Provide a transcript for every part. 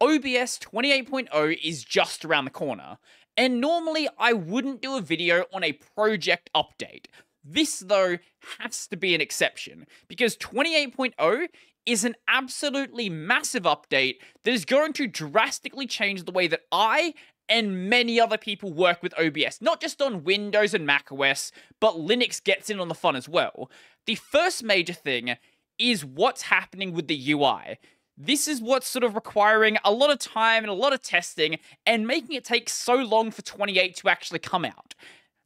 OBS 28.0 is just around the corner, and normally I wouldn't do a video on a project update. This, though, has to be an exception, because 28.0 is an absolutely massive update that is going to drastically change the way that I and many other people work with OBS, not just on Windows and macOS, but Linux gets in on the fun as well. The first major thing is what's happening with the UI. This is what's sort of requiring a lot of time and a lot of testing and making it take so long for 28 to actually come out.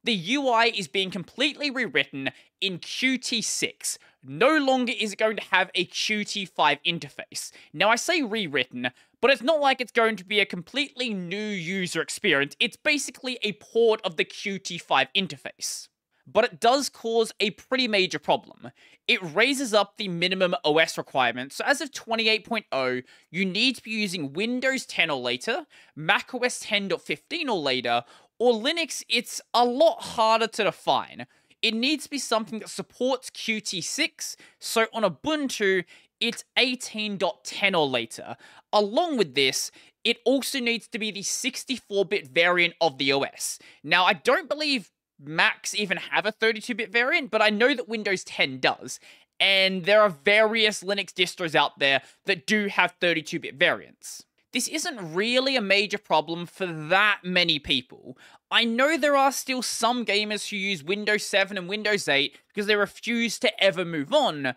The UI is being completely rewritten in Qt6. No longer is it going to have a Qt5 interface. Now, I say rewritten, but it's not like it's going to be a completely new user experience. It's basically a port of the Qt5 interface but it does cause a pretty major problem. It raises up the minimum OS requirements. So as of 28.0, you need to be using Windows 10 or later, macOS 10.15 or later, or Linux, it's a lot harder to define. It needs to be something that supports Qt6, so on Ubuntu, it's 18.10 or later. Along with this, it also needs to be the 64-bit variant of the OS. Now, I don't believe Macs even have a 32-bit variant, but I know that Windows 10 does. And there are various Linux distros out there that do have 32-bit variants. This isn't really a major problem for that many people. I know there are still some gamers who use Windows 7 and Windows 8 because they refuse to ever move on,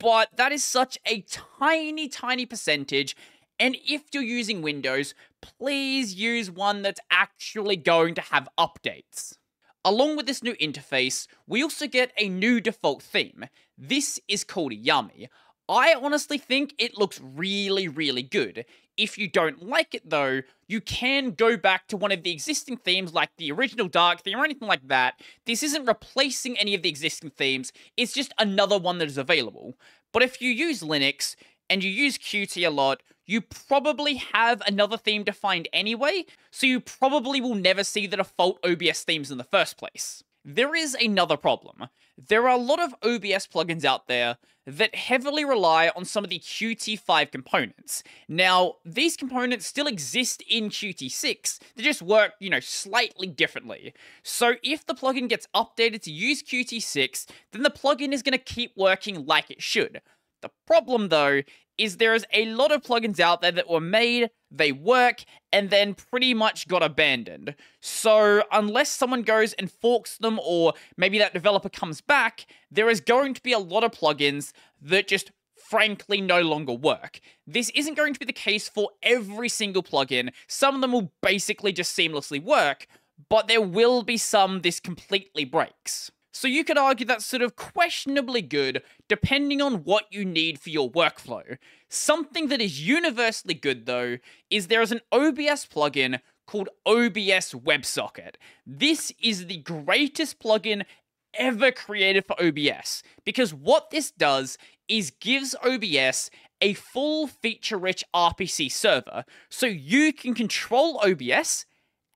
but that is such a tiny, tiny percentage. And if you're using Windows, please use one that's actually going to have updates. Along with this new interface, we also get a new default theme. This is called Yami. I honestly think it looks really, really good. If you don't like it though, you can go back to one of the existing themes like the original Dark theme or anything like that. This isn't replacing any of the existing themes, it's just another one that is available. But if you use Linux, and you use Qt a lot, you probably have another theme defined anyway, so you probably will never see the default OBS themes in the first place. There is another problem. There are a lot of OBS plugins out there that heavily rely on some of the Qt5 components. Now, these components still exist in Qt6, they just work, you know, slightly differently. So if the plugin gets updated to use Qt6, then the plugin is going to keep working like it should. The problem, though, is there is a lot of plugins out there that were made, they work, and then pretty much got abandoned. So, unless someone goes and forks them, or maybe that developer comes back, there is going to be a lot of plugins that just frankly no longer work. This isn't going to be the case for every single plugin. Some of them will basically just seamlessly work, but there will be some this completely breaks. So you could argue that's sort of questionably good depending on what you need for your workflow. Something that is universally good though is there is an OBS plugin called OBS WebSocket. This is the greatest plugin ever created for OBS because what this does is gives OBS a full feature-rich RPC server so you can control OBS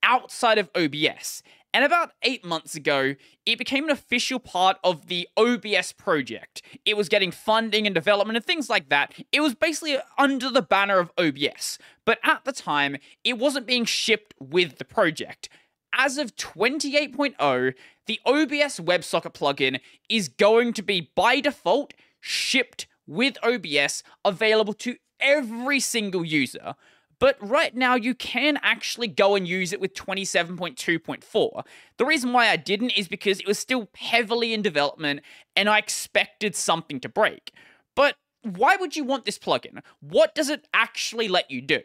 outside of OBS. And about eight months ago, it became an official part of the OBS project. It was getting funding and development and things like that. It was basically under the banner of OBS. But at the time, it wasn't being shipped with the project. As of 28.0, the OBS WebSocket plugin is going to be by default shipped with OBS available to every single user. But right now, you can actually go and use it with 27.2.4. The reason why I didn't is because it was still heavily in development and I expected something to break. But why would you want this plugin? What does it actually let you do?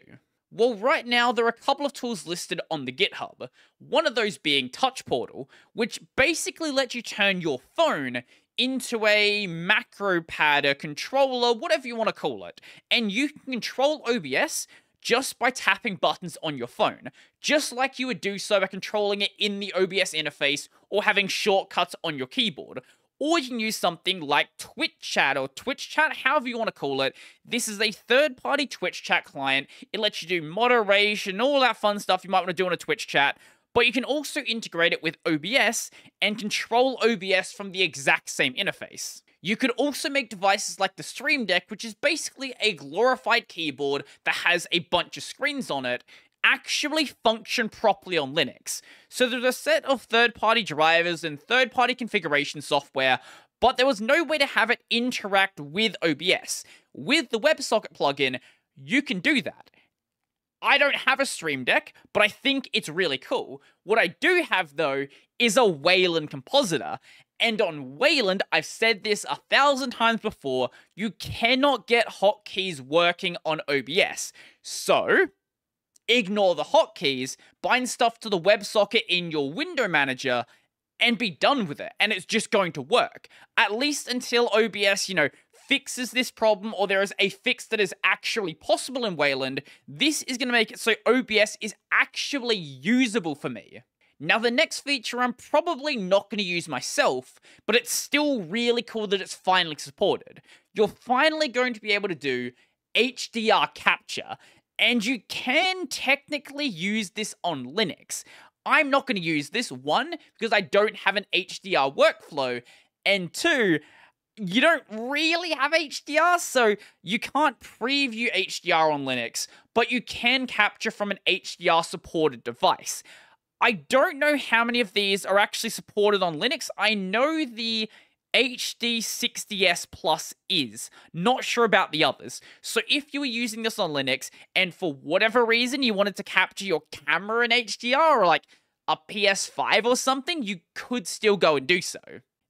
Well, right now, there are a couple of tools listed on the GitHub. One of those being Touch Portal, which basically lets you turn your phone into a macro pad, a controller, whatever you want to call it. And you can control OBS just by tapping buttons on your phone, just like you would do so by controlling it in the OBS interface or having shortcuts on your keyboard. Or you can use something like Twitchat or Twitch Chat, however you want to call it. This is a third party Twitch Chat client. It lets you do moderation, all that fun stuff you might want to do on a Twitch chat. But you can also integrate it with OBS and control OBS from the exact same interface. You could also make devices like the Stream Deck, which is basically a glorified keyboard that has a bunch of screens on it, actually function properly on Linux. So there's a set of third-party drivers and third-party configuration software, but there was no way to have it interact with OBS. With the WebSocket plugin, you can do that. I don't have a Stream Deck, but I think it's really cool. What I do have, though, is a Wayland compositor. And on Wayland, I've said this a thousand times before, you cannot get hotkeys working on OBS. So, ignore the hotkeys, bind stuff to the WebSocket in your window manager, and be done with it. And it's just going to work. At least until OBS, you know, fixes this problem or there is a fix that is actually possible in Wayland, this is going to make it so OBS is actually usable for me. Now, the next feature I'm probably not going to use myself, but it's still really cool that it's finally supported. You're finally going to be able to do HDR capture, and you can technically use this on Linux. I'm not going to use this, one, because I don't have an HDR workflow, and two, you don't really have HDR, so you can't preview HDR on Linux, but you can capture from an HDR supported device. I don't know how many of these are actually supported on Linux. I know the HD 60S Plus is. Not sure about the others. So if you were using this on Linux and for whatever reason you wanted to capture your camera in HDR or like a PS5 or something, you could still go and do so.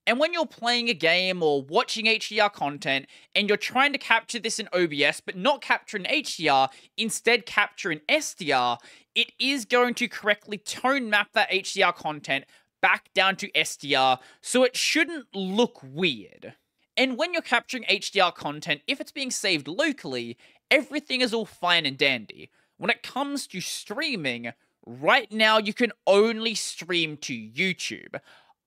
And when you're playing a game or watching HDR content and you're trying to capture this in OBS but not capture in HDR, instead capture in SDR, it is going to correctly tone map that HDR content back down to SDR so it shouldn't look weird. And when you're capturing HDR content, if it's being saved locally, everything is all fine and dandy. When it comes to streaming, right now you can only stream to YouTube.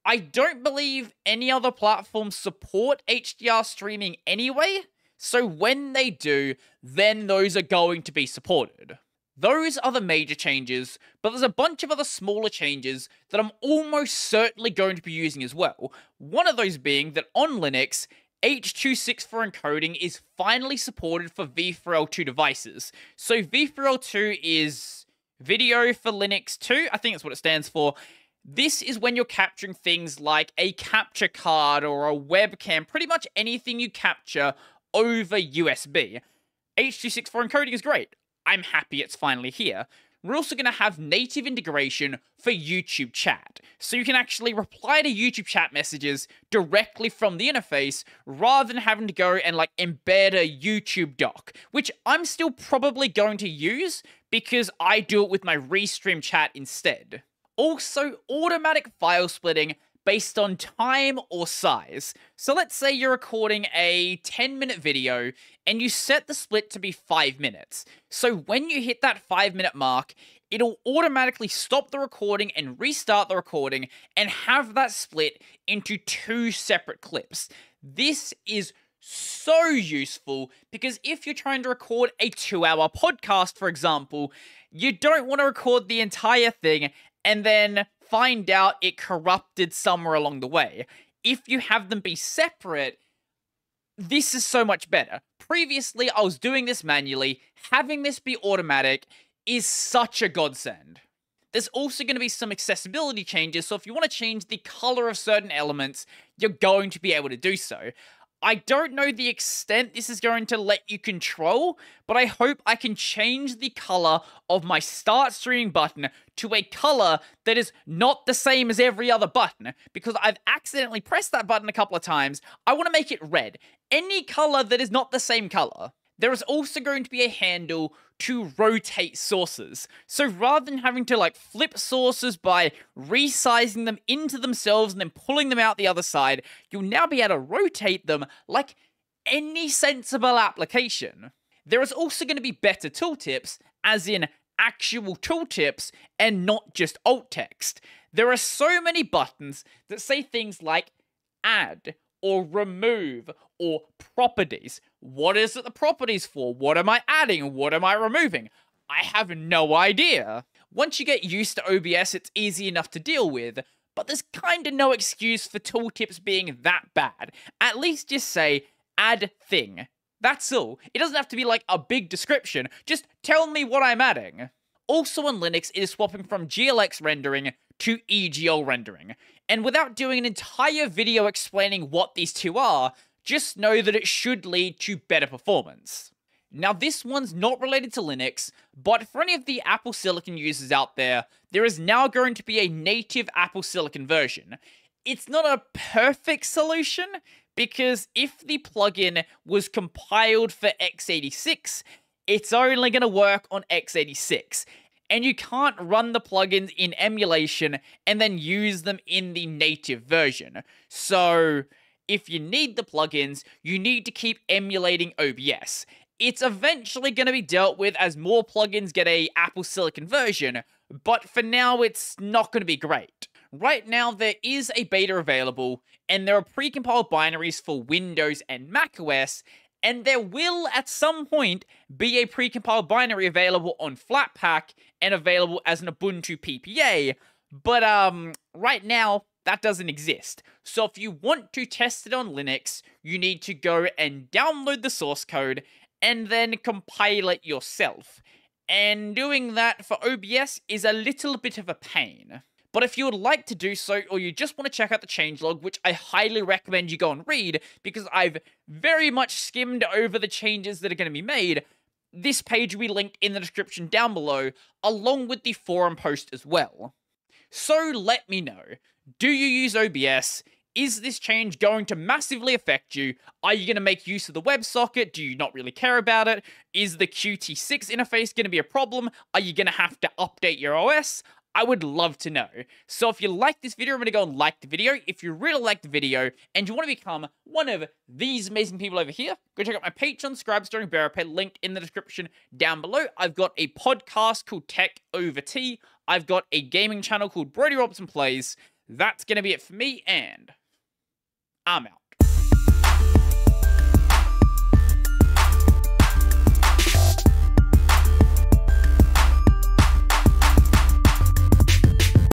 I don't believe any other platforms support HDR streaming anyway, so when they do, then those are going to be supported. Those are the major changes, but there's a bunch of other smaller changes that I'm almost certainly going to be using as well. One of those being that on Linux, H.264 encoding is finally supported for V4L2 devices. So V4L2 is Video for Linux 2, I think that's what it stands for, this is when you're capturing things like a capture card or a webcam, pretty much anything you capture over USB. H.264 encoding is great. I'm happy it's finally here. We're also going to have native integration for YouTube chat. So you can actually reply to YouTube chat messages directly from the interface rather than having to go and like embed a YouTube dock, which I'm still probably going to use because I do it with my Restream chat instead. Also, automatic file splitting based on time or size. So let's say you're recording a 10 minute video and you set the split to be 5 minutes. So when you hit that 5 minute mark, it'll automatically stop the recording and restart the recording and have that split into two separate clips. This is so useful because if you're trying to record a two hour podcast, for example, you don't want to record the entire thing and then find out it corrupted somewhere along the way. If you have them be separate, this is so much better. Previously, I was doing this manually. Having this be automatic is such a godsend. There's also going to be some accessibility changes, so if you want to change the color of certain elements, you're going to be able to do so. I don't know the extent this is going to let you control, but I hope I can change the color of my start streaming button to a color that is not the same as every other button, because I've accidentally pressed that button a couple of times. I want to make it red. Any color that is not the same color. There is also going to be a handle to rotate sources. So rather than having to like flip sources by resizing them into themselves and then pulling them out the other side, you'll now be able to rotate them like any sensible application. There is also going to be better tooltips, as in actual tooltips and not just alt text. There are so many buttons that say things like add or remove or properties. What is it the properties for? What am I adding? What am I removing? I have no idea. Once you get used to OBS, it's easy enough to deal with, but there's kinda no excuse for tooltips being that bad. At least just say, add thing. That's all. It doesn't have to be like a big description, just tell me what I'm adding. Also on Linux, it is swapping from GLX rendering to EGL rendering. And without doing an entire video explaining what these two are, just know that it should lead to better performance. Now, this one's not related to Linux, but for any of the Apple Silicon users out there, there is now going to be a native Apple Silicon version. It's not a perfect solution, because if the plugin was compiled for x86, it's only going to work on x86. And you can't run the plugins in emulation and then use them in the native version. So, if you need the plugins, you need to keep emulating OBS. It's eventually going to be dealt with as more plugins get a Apple Silicon version, but for now it's not going to be great. Right now, there is a beta available, and there are precompiled binaries for Windows and macOS, and there will at some point be a precompiled binary available on Flatpak and available as an Ubuntu PPA. But um, right now, that doesn't exist. So if you want to test it on Linux, you need to go and download the source code and then compile it yourself. And doing that for OBS is a little bit of a pain. But if you would like to do so, or you just want to check out the changelog, which I highly recommend you go and read, because I've very much skimmed over the changes that are going to be made, this page will be linked in the description down below, along with the forum post as well. So let me know, do you use OBS? Is this change going to massively affect you? Are you going to make use of the WebSocket? Do you not really care about it? Is the Qt6 interface going to be a problem? Are you going to have to update your OS? I would love to know. So if you like this video, I'm going to go and like the video. If you really like the video and you want to become one of these amazing people over here, go check out my Patreon, Scribe, Starring Pay, linked in the description down below. I've got a podcast called Tech Over Tea. I've got a gaming channel called Brodie Robertson Plays. That's going to be it for me, and I'm out.